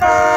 Bye.